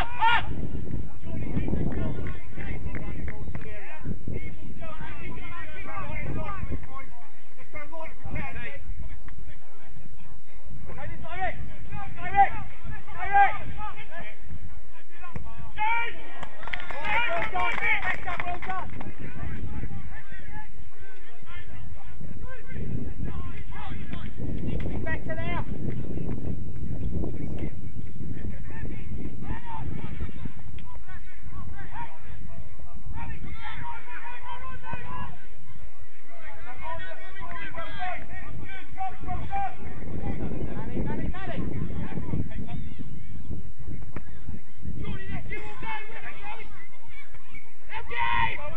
up, up.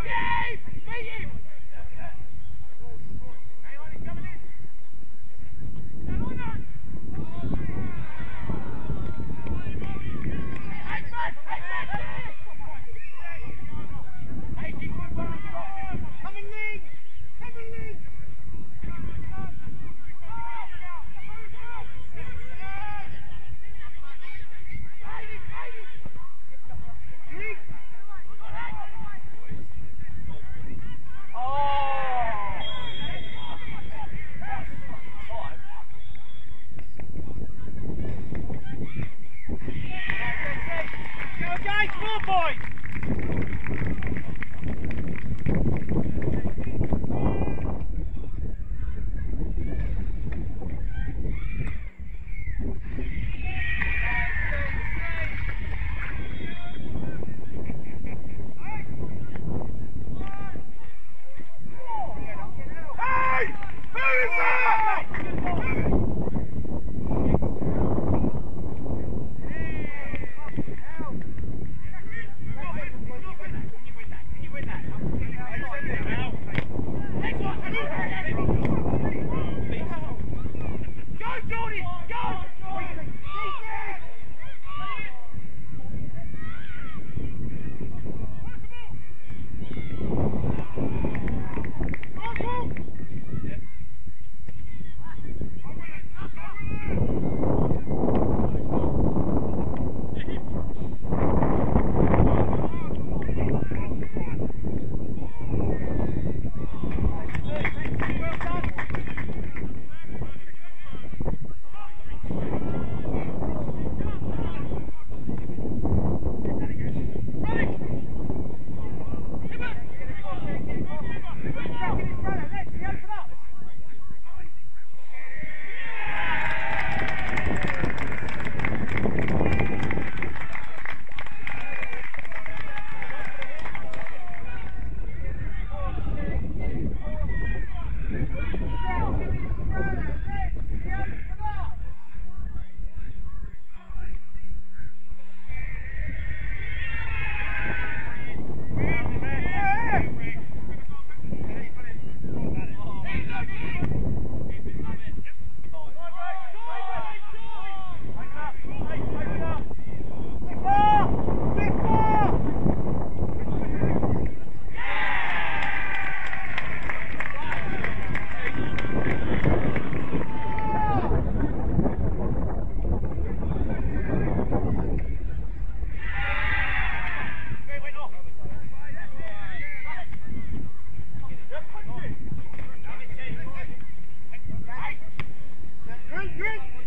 Steve! Beat him! Nice move, boys. Jody, go! Drink!